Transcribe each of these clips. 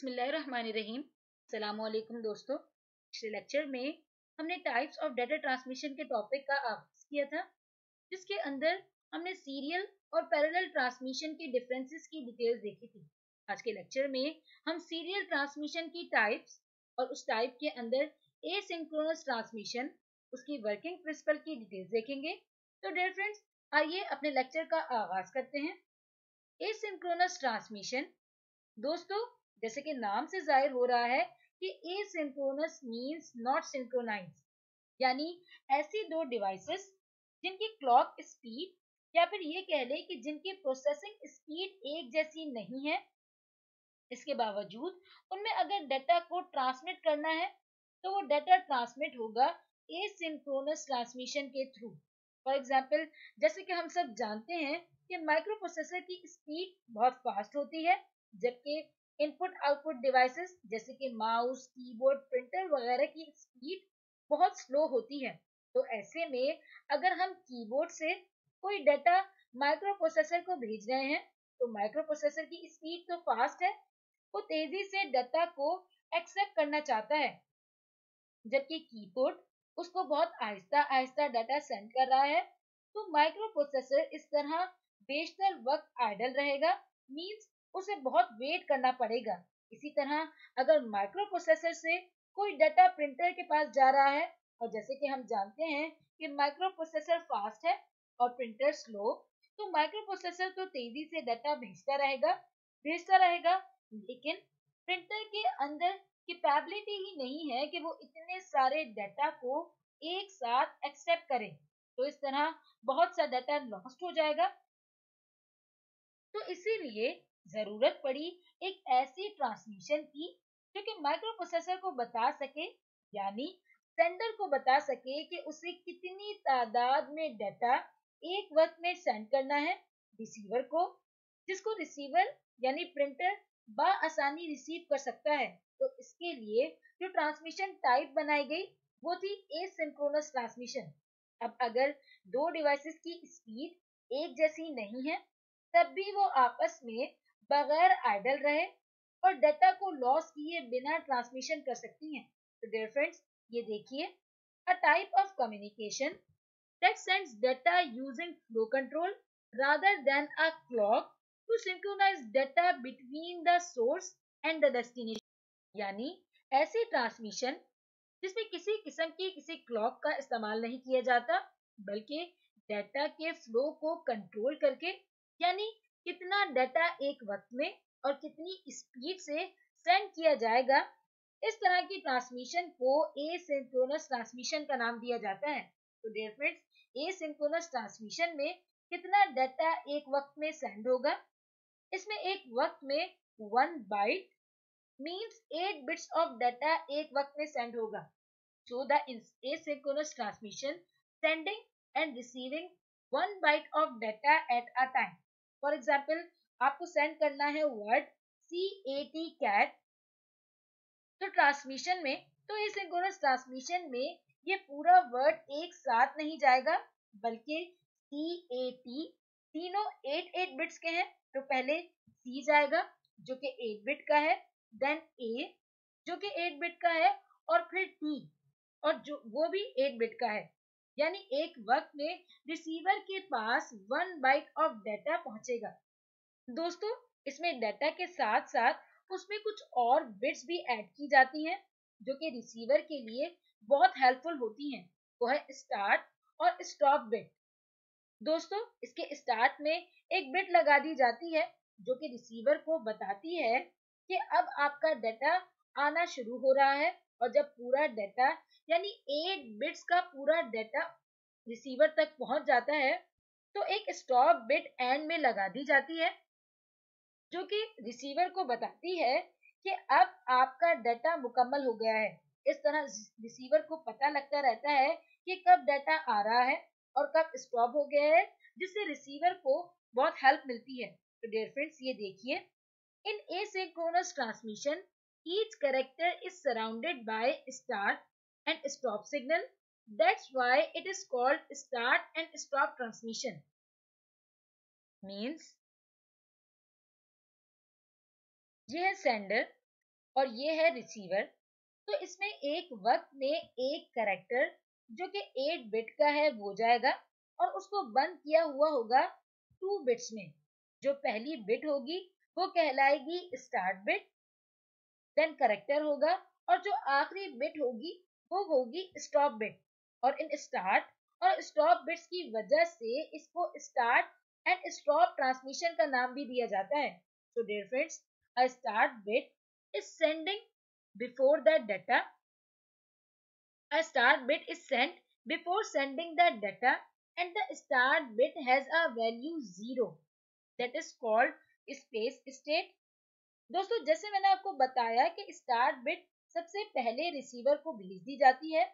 बसमीम दोस्तों। पिछले लेक्चर में हमने टाइप्स ऑफ़ डाटा ट्रांसमिशन के टॉपिक का आगाज़ किया था, जिसके अंदर हमने सीरियल और पैरेलल ट्रांसमिशन के डिफरेंसेस की डिटेल्स देखी थी। आज के लेक्चर में हम सीरियल ट्रांसमिशन की टाइप्स और उस टाइप के अंदर एसिंक्रोनस ट्रांसमिशन उसकी वर्किंग प्रिंसिपल की डिटेल्स देखेंगे। तो डियर फ्रेंड्स आइए अपने लेक्चर का आगाज़ करते हैं। एसिंक्रोनस ट्रांसमिशन दोस्तों जैसे कि नाम से ज़ाहिर हो रहा है कि एसिंक्रोनस मींस नॉट सिंक्रोनाइज यानी ऐसी दो डिवाइसेस जिनकी क्लॉक स्पीड या फिर ये कह लें कि जिनकी प्रोसेसिंग स्पीड एक जैसी नहीं है, इसके बावजूद उनमें अगर डाटा को ट्रांसमिट करना है तो वो डाटा ट्रांसमिट होगा एसिंक्रोनस ट्रांसमिशन के थ्रू फॉर एग्ज़ाम्पल जैसे कि हम सब जानते हैं कि माइक्रो प्रोसेसर की स्पीड बहुत फास्ट होती है, जबकि इनपुट आउटपुट डिवाइसेस जैसे कि माउस कीबोर्ड प्रिंटर वगैरह की स्पीड बहुत स्लो होती है। तो ऐसे में अगर हम कीबोर्ड से कोई डाटा माइक्रो प्रोसेसर को भेज रहे हैं तो माइक्रो प्रोसेसर की स्पीड तो फास्ट है, वो तेज़ी से डाटा को एक्सेप्ट करना चाहता है। जबकि कीबोर्ड उसको बहुत आहिस्ता आहिस्ता डाटा सेंड कर रहा है तो माइक्रो प्रोसेसर इस तरह बेशतर वक्त आइडल रहेगा मींस उसे बहुत वेट करना पड़ेगा। इसी तरह अगर माइक्रो प्रोसेसर से कोई डाटा प्रिंटर के पास जा रहा है, और जैसे कि हम जानते हैं कि माइक्रो प्रोसेसर फास्ट है और प्रिंटर स्लो तो माइक्रो प्रोसेसर तो तेज़ी से डाटा भेजता रहेगा भेजता रहेगा, लेकिन प्रिंटर के अंदर कैपेबिलिटी ही नहीं है कि वो इतने सारे डाटा को एक साथ एक्सेप्ट करे। तो इस तरह बहुत सा डाटा लॉस्ट हो जाएगा। तो इसीलिए ज़रूरत पड़ी एक ऐसी ट्रांसमिशन की जो कि माइक्रो प्रोसेसर को बता सके, यानी सेंडर को बता सके कि उसे कितनी तादाद में डाटा एक वक्त में सेंड करना है रिसीवर को, जिसको रिसीवर यानी प्रिंटर आसानी रिसीव कर सकता है। तो इसके लिए जो ट्रांसमिशन टाइप बनाई गई, वो थी एसिंक्रोनस ट्रांसमिशन अब अगर दो डिवाइसेस की स्पीड एक जैसी नहीं है, तब भी वो आपस में बगैर आइडल रहे और डाटा को लॉस किए बिना ट्रांसमिशन कर सकती हैं। तो डियर फ्रेंड्स ये देखिए a type of communication that sends data using flow control rather than a clock to synchronize data between the source and the destination. यानी ऐसी ट्रांसमिशन जिसमें किसी किस्म की किसी क्लॉक का इस्तेमाल नहीं किया जाता, बल्कि डाटा के फ्लो को कंट्रोल करके, यानी कितना डाटा एक वक्त में और कितनी स्पीड से सेंड किया जाएगा। इस तरह की ट्रांसमिशन को एसिंक्रोनस ट्रांसमिशन का नाम दिया जाता है। तो डियर फ्रेंड्स एसिंक्रोनस ट्रांसमिशन में कितना डाटा एक वक्त में सेंड होगा? इसमें एक वक्त में one byte means eight bits of data एक वक्त में सेंड होगा। So the asynchronous transmission, sending and receiving one byte of data at a time for example आपको सेंड करना है word C A T cat तो ट्रांसमिशन में तो इस ट्रांसमिशन में ये पूरा वर्ड एक साथ नहीं जाएगा, बल्कि सी ए टी तीनों एट एट बिट्स के हैं तो पहले सी जाएगा, जो कि एट बिट का है देन ए जो कि एट बिट का है, और फिर टी और जो, वो भी एट बिट का है। यानी एक वक्त में रिसीवर के पास वन बाइट ऑफ़ डाटा पहुंचेगा। दोस्तों, इसमें डाटा के साथ साथ उसमें कुछ और बिट्स भी ऐड की जाती हैं, जो कि रिसीवर के लिए बहुत हेल्पफुल होती हैं। वो है स्टार्ट और स्टॉप बिट दोस्तों, इसके स्टार्ट में एक बिट लगा दी जाती है, जो कि रिसीवर को बताती है कि अब आपका डाटा आना शुरू हो रहा है। और जब पूरा डाटा यानी एट बिट्स का पूरा डाटा रिसीवर तक पहुँच जाता है तो एक स्टॉप बिट एंड में लगा दी जाती है, जो कि रिसीवर को बताती है कि अब आपका डाटा मुकम्मल हो गया है। इस तरह रिसीवर को पता लगता रहता है कि कब डाटा आ रहा है और कब स्टॉप हो गया है, जिससे रिसीवर को बहुत हेल्प मिलती है। तो डियर फ्रेंड्स ये देखिए, in asynchronous transmission each character is surrounded by start and stop signal. That's why it is called start and stop transmission. Means ये है सेंडर और ये है रिसीवर तो इसमें एक वक्त में एक करेक्टर जो कि 8 बिट का है वो जाएगा और उसको बंद किया हुआ होगा 2 बिट्स में जो पहली बिट होगी वो कहलाएगी स्टार्ट बिट देन करेक्टर होगा और जो आखिरी बिट होगी, वो होगी स्टॉप बिट और इन स्टार्ट और स्टॉप बिट्स की वजह से इसको स्टार्ट एंड स्टॉप ट्रांसमिशन का नाम भी दिया जाता है. So dear friends a start bit is sending before the data a start bit is send before sending the data and the start bit has a value zero that is called space state दोस्तों, जैसे मैंने आपको बताया कि start bit सबसे पहले receiver को भेज दी जाती है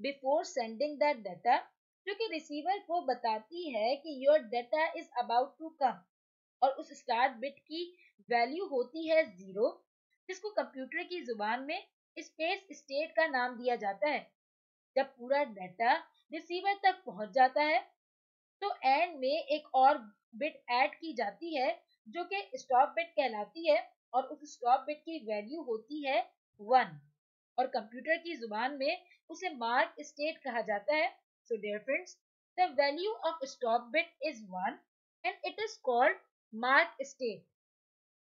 बिफोर सेंडिंग द डाटा जो कि रिसीवर को बताती है कि your data is about to come और उस स्टार्ट बिट की वैल्यू होती है ज़ीरो जिसको कंप्यूटर की ज़ुबान में स्पेस स्टेट का नाम दिया जाता है। जब पूरा डाटा रिसीवर तक पहुँच जाता है तो एंड में एक और बिट ऐड की जाती है, जो कि स्टॉप बिट कहलाती है। और उस स्टॉप बिट की वैल्यू होती है वन और कंप्यूटर की ज़ुबान में उसे मार्क स्टेट कहा जाता है. So dear friends, the value of stop bit is 1 and it is called mark state.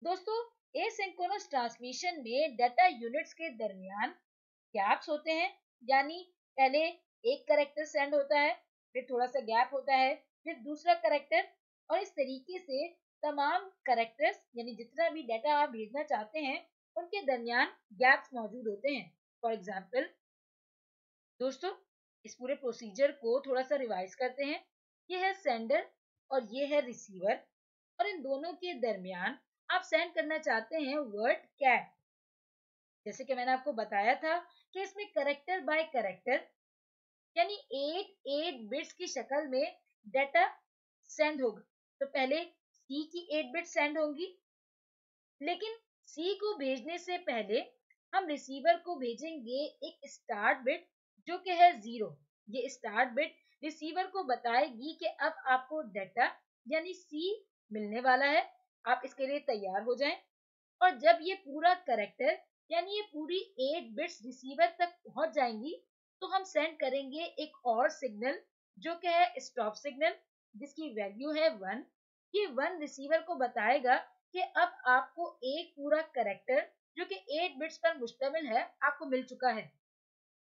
दोस्तों एसिंक्रोनस ट्रांसमिशन में डाटा यूनिट्स के दरमियान गैप्स होते हैं. यानी पहले एक करेक्टर सेंड होता है फिर थोड़ा सा गैप होता है फिर दूसरा करेक्टर और इस तरीके से तमाम करेक्टर्स यानी जितना भी डाटा आप भेजना चाहते हैं, उनके दरमियान गैप्स मौजूद होते हैं। फॉर एग्ज़ाम्पल दोस्तों, इस पूरे प्रोसीजर को थोड़ा सा रिवाइज करते हैं। ये है सेंडर और ये है रिसीवर और इन दोनों के दरमियान आप सेंड करना चाहते हैं वर्ड कैट जैसे कि मैंने आपको बताया था कि इसमें करेक्टर बाय करेक्टर यानी एट एट बिट्स की शक्ल में डाटा सेंड होगा। तो पहले सी की एट बिट सेंड होंगी। लेकिन सी को भेजने से पहले हम रिसीवर को भेजेंगे एक स्टार्ट बिट जो कि है ज़ीरो ये स्टार्ट बिट रिसीवर को बताएगी कि अब आपको डाटा यानी सी मिलने वाला है। आप इसके लिए तैयार हो जाएँ। और जब ये पूरा करेक्टर यानी ये पूरी एट बिट्स रिसीवर तक पहुँच जाएँगी तो हम सेंड करेंगे एक और सिग्नल जो कि है स्टॉप सिग्नल जिसकी वैल्यू है वन ये वन रिसीवर को बताएगा कि अब आपको एक पूरा करेक्टर जो कि एट बिट्स पर मुश्तमिल है, आपको मिल चुका है।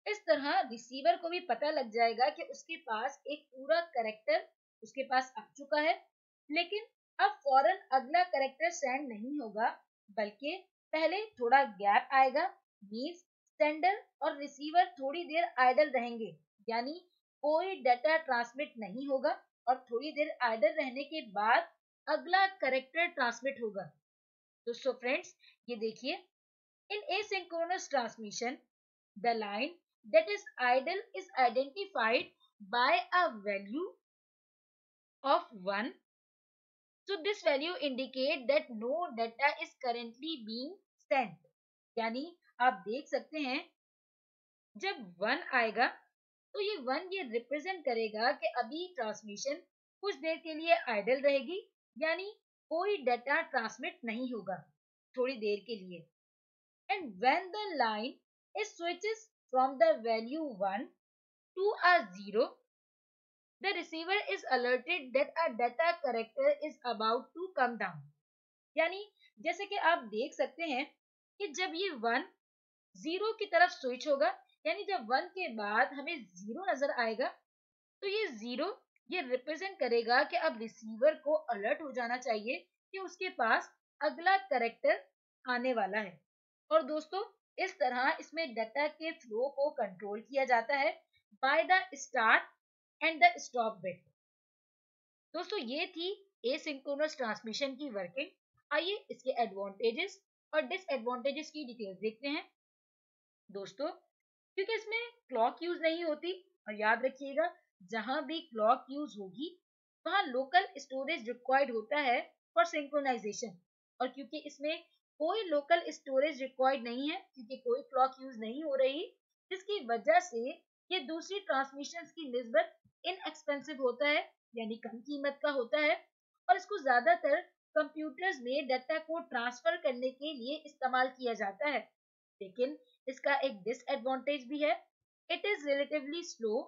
इस तरह रिसीवर को भी पता लग जाएगा कि उसके पास एक पूरा करेक्टर उसके पास आ चुका है, लेकिन अब फ़ौरन अगला करेक्टर सेंड नहीं होगा, बल्कि पहले थोड़ा गैप आएगा मीन्स सेंडर और रिसीवर थोड़ी देर आइडल रहेंगे, यानी कोई डाटा ट्रांसमिट नहीं होगा। और थोड़ी देर आइडल रहने के बाद अगला करेक्टर ट्रांसमिट होगा। दोस्तों फ्रेंड्स ये देखिए। In asynchronous transmission the line that is idle is identified by a value of one so this value indicate that no data is currently being sent यानी आप देख सकते हैं, जब वन आएगा तो ये 1 ये रिप्रेजेंट करेगा कि अभी ट्रांसमिशन कुछ देर के लिए आइडल रहेगी यानी कोई डाटा ट्रांसमिट नहीं होगा थोड़ी देर के लिए and when the line is switches from the value 1 to a 0, the receiver is alerted that a data character is about to come down. यानी जैसे कि आप देख सकते हैं कि जब ये वन ज़ीरो की तरफ़ स्विच होगा यानी जब 1 के बाद हमें ज़ीरो नज़र आएगा तो ये ज़ीरो ये रिप्रेजेंट करेगा कि अब रिसीवर को अलर्ट हो जाना चाहिए कि उसके पास अगला करेक्टर आने वाला है। और दोस्तों, इस तरह इसमें डाटा के फ्लो को कंट्रोल किया जाता है by the start and the stop bit दोस्तों, ये थी एसिंक्रोनस ट्रांसमिशन की वर्किंग आइए इसके एडवांटेजेस और डिसएडवांटेजेस की डिटेल्स देखते हैं। दोस्तों क्योंकि इसमें क्लॉक यूज़ नहीं होती। और याद रखिएगा, जहाँ भी क्लॉक यूज़ होगी, वहाँ लोकल स्टोरेज रिक्वायर्ड होता है फॉर सिंक्रोनाइजेशन और क्योंकि इसमें कोई लोकल स्टोरेज रिक्वायर्ड नहीं है, क्योंकि कोई क्लॉक यूज़ नहीं हो रही, जिसकी वजह से ये दूसरी ट्रांसमिशन की नस्बत इनएक्सपेंसिव होता है, यानी कम कीमत का होता है। और इसको ज़्यादातर कंप्यूटर्स में डाटा को ट्रांसफ़र करने के लिए इस्तेमाल किया जाता है। लेकिन इसका एक डिसएडवांटेज भी है। इट इज़ रिलेटिवली स्लो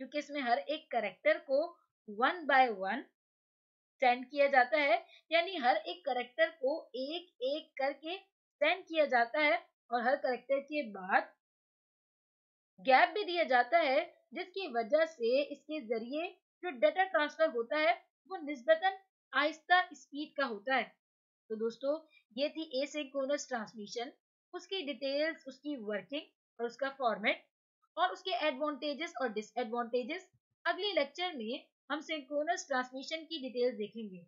क्योंकि इसमें हर एक करेक्टर को वन बाय वन सेंड किया जाता है। यानी हर एक करेक्टर को एक एक करके सेंड किया जाता है और हर करेक्टर के बाद गैप भी दिया जाता है, जिसकी वजह से इसके ज़रिए जो डाटा ट्रांसफ़र होता है, वो निस्बतन आहिस्ता स्पीड का होता है। तो दोस्तों, ये थी एसिंक्रोनस ट्रांसमिशन उसकी डिटेल्स उसकी वर्किंग और उसका फॉर्मेट और उसके एडवांटेजेस और डिसएडवांटेजेस अगले लेक्चर में हम सिंक्रोनस ट्रांसमिशन की डिटेल्स देखेंगे।